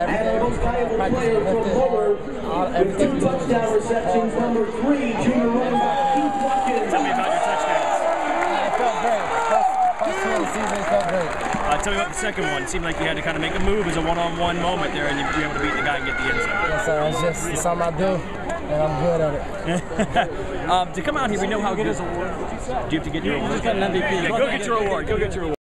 And our most valuable player from Moeller, with two touchdown receptions, number three, junior running back Keith Watkins. Tell me about your touchdowns. Uh, it felt great. First, first of the season, it felt great. Uh, tell me about the second one. It seemed like you had to kind of make a move as a one-on-one moment there, and you were able to beat the guy and get the end zone. Yes, sir. It's just it's something I do, and I'm good at it. um, to come out here, we know how good. Do you have to get your award? Just got an MVP. Yeah, go get your award. Go get your award.